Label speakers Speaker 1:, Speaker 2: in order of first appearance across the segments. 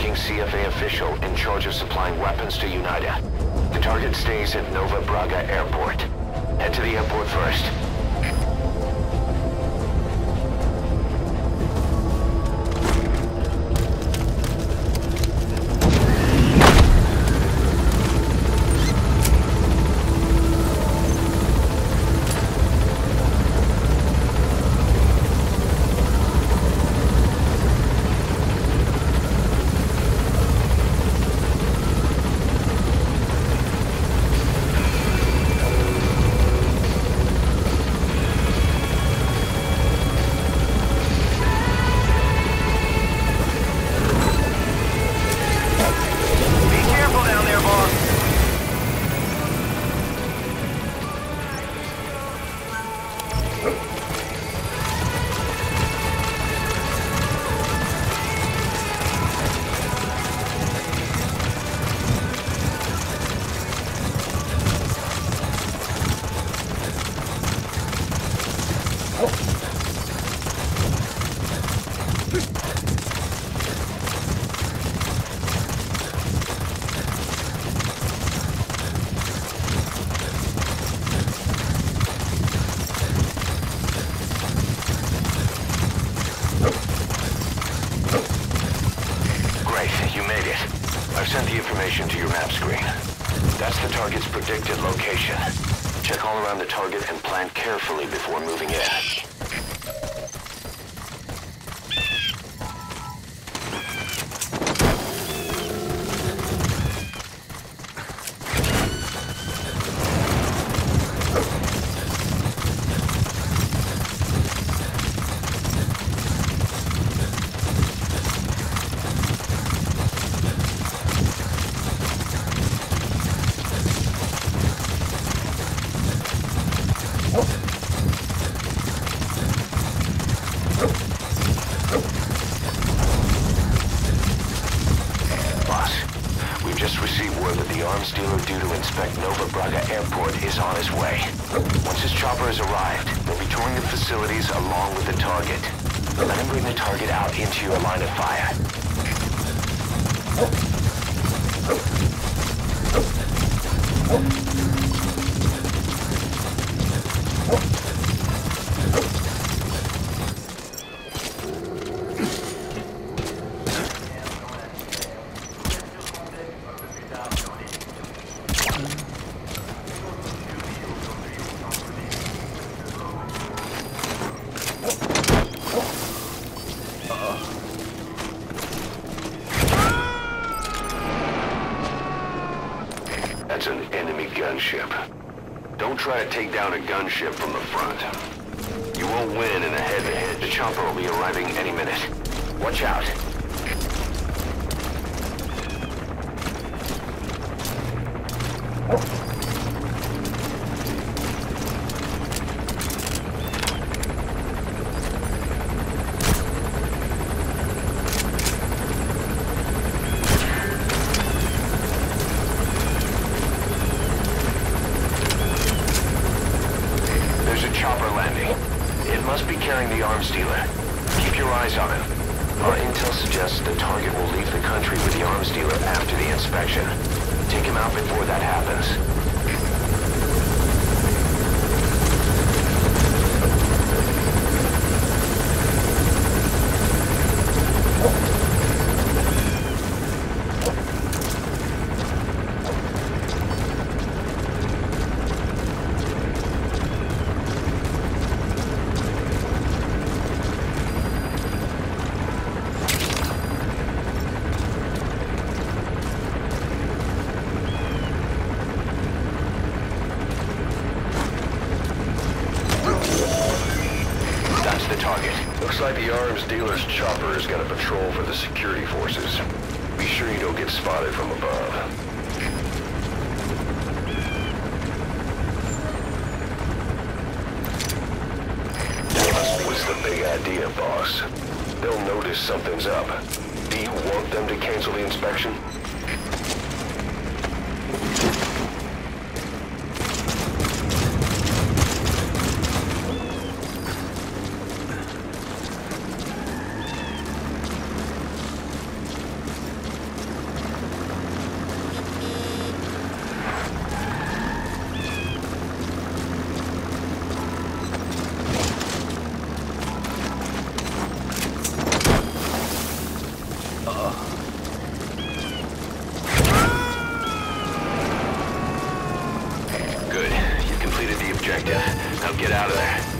Speaker 1: high-ranking CFA official in charge of supplying weapons to UNITA. The target stays at Nova Braga Airport. Head to the airport first. Information to your map screen. That's the target's predicted location. Check all around the target and plan carefully before moving in. Target. Let him bring the target out into your line of fire. That's enemy gunship. Don't try to take down a gunship from the front. You won't win in a head-to-head. The chopper will be arriving any minute. Watch out. The arms dealer. Keep your eyes on him. Our intel suggests the target will leave the country with the arms dealer after the inspection. Take him out before that happens. Looks like the arms dealer's chopper is gonna patrol for the security forces. Be sure you don't get spotted from above. Big idea, boss. They'll notice something's up. Do you want them to cancel the inspection?
Speaker 2: I'll now get out of there.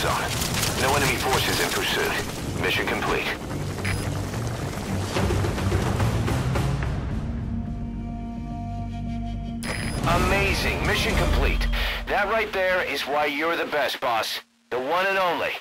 Speaker 2: zone. No enemy forces in pursuit. Mission complete. Amazing. Mission complete. That right there is why you're the best, boss. The one and only.